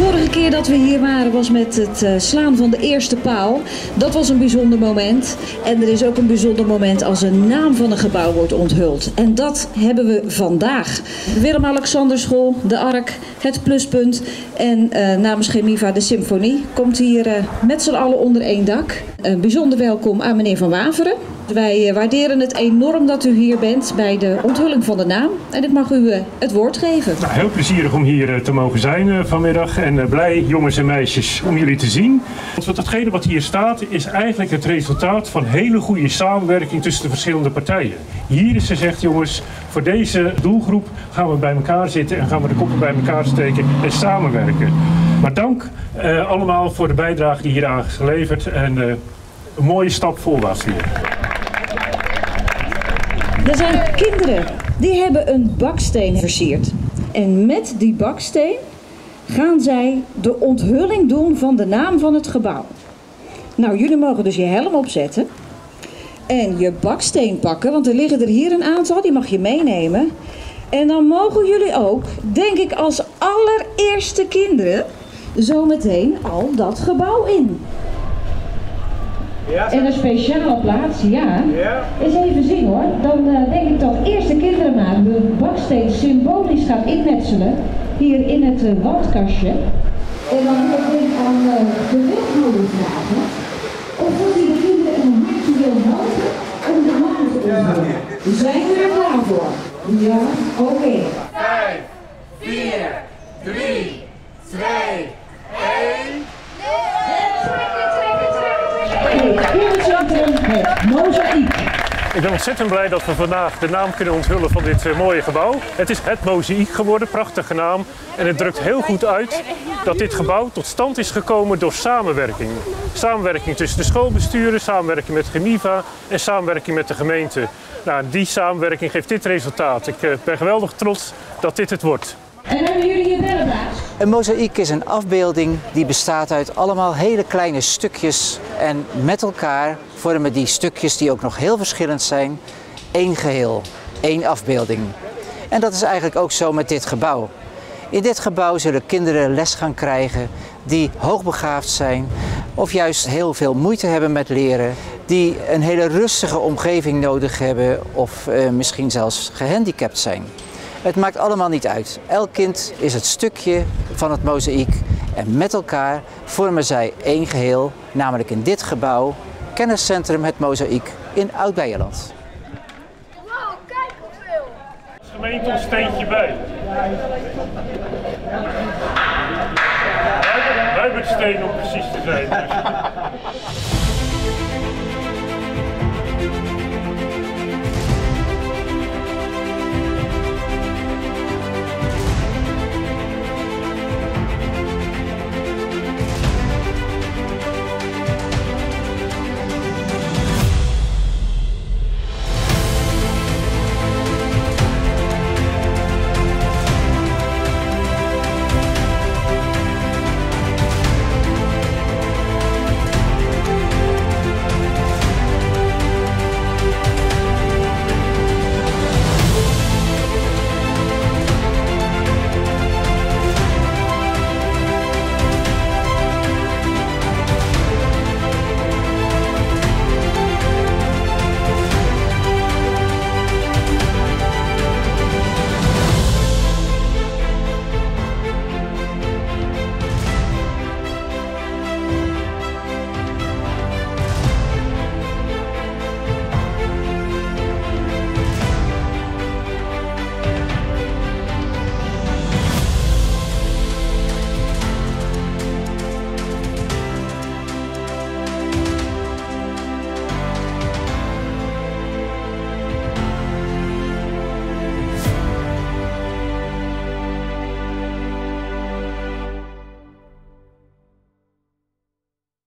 vorige keer dat we hier waren was met het eh, slaan van de eerste paal. Dat was een bijzonder moment. En er is ook een bijzonder moment als een naam van een gebouw wordt onthuld. En dat hebben we vandaag. De Willem-Alexander School, de ARK, het Pluspunt en eh, namens Chemiva de Symfonie komt hier eh, met z'n allen onder één dak. Een bijzonder welkom aan meneer Van Waveren. Wij eh, waarderen het enorm dat u hier bent bij de onthulling van de naam. En ik mag u eh, het woord geven. Nou, heel plezierig om hier eh, te mogen zijn eh, vanmiddag. En eh, blij, jongens en meisjes, om jullie te zien. Want datgene wat hier staat is eigenlijk het resultaat van hele goede samenwerking tussen de verschillende partijen. Hier is gezegd, jongens, voor deze doelgroep gaan we bij elkaar zitten en gaan we de koppen bij elkaar steken en samenwerken. Maar dank eh, allemaal voor de bijdrage die hier aan is geleverd. En eh, een mooie stap voorwaarts hier. Er zijn kinderen die hebben een baksteen versierd. En met die baksteen gaan zij de onthulling doen van de naam van het gebouw. Nou, jullie mogen dus je helm opzetten. En je baksteen pakken, want er liggen er hier een aantal, die mag je meenemen. En dan mogen jullie ook, denk ik als allereerste kinderen, zometeen al dat gebouw in. En een speciale plaats, ja. Eens even zien hoor. Dan eh, denk ik dat eerste kinderen maar de baksteen symbolisch gaat inmetselen. Hier in het eh, wandkastje. En dan wil ik aan eh, de wethouder vragen. Zijn we er klaar voor? Ja, oké. 5, 4, 3, 2, 1. Kindercentrum het Mozaïek. Ik ben ontzettend blij dat we vandaag de naam kunnen onthullen van dit eh, mooie gebouw. Het is het Mozaïek geworden, prachtige naam. En het drukt heel goed uit dat dit gebouw tot stand is gekomen door samenwerking. Samenwerking tussen de schoolbesturen, samenwerking met Gemiva en samenwerking met de gemeente. Nou, die samenwerking geeft dit resultaat. Ik eh, ben geweldig trots dat dit het wordt. En hebben jullie hier bellenbaas? Een mozaïek is een afbeelding die bestaat uit allemaal hele kleine stukjes en met elkaar vormen die stukjes die ook nog heel verschillend zijn één geheel, één afbeelding. En dat is eigenlijk ook zo met dit gebouw. In dit gebouw zullen kinderen les gaan krijgen die hoogbegaafd zijn of juist heel veel moeite hebben met leren, die een hele rustige omgeving nodig hebben of eh, misschien zelfs gehandicapt zijn. Het maakt allemaal niet uit. Elk kind is het stukje van het mozaïek en met elkaar vormen zij één geheel, namelijk in dit gebouw, kenniscentrum Het Mozaïek in Oud-Beijerland. Wow, kijk hoeveel. Gemeente een steentje bij. Wij hebben het steen om precies te zijn. dus.